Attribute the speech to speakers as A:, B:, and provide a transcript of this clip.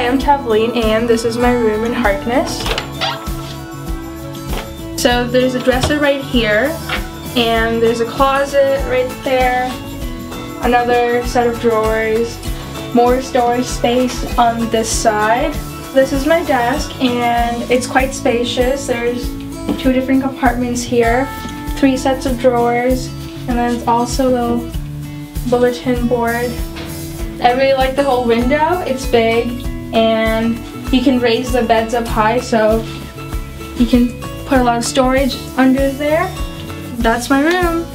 A: am Kathleen and this is my room in Harkness. So there's a dresser right here and there's a closet right there, another set of drawers, more storage space on this side. This is my desk and it's quite spacious. There's two different compartments here, three sets of drawers, and then also a little bulletin board. I really like the whole window. It's big and you can raise the beds up high so you can put a lot of storage under there. That's my room.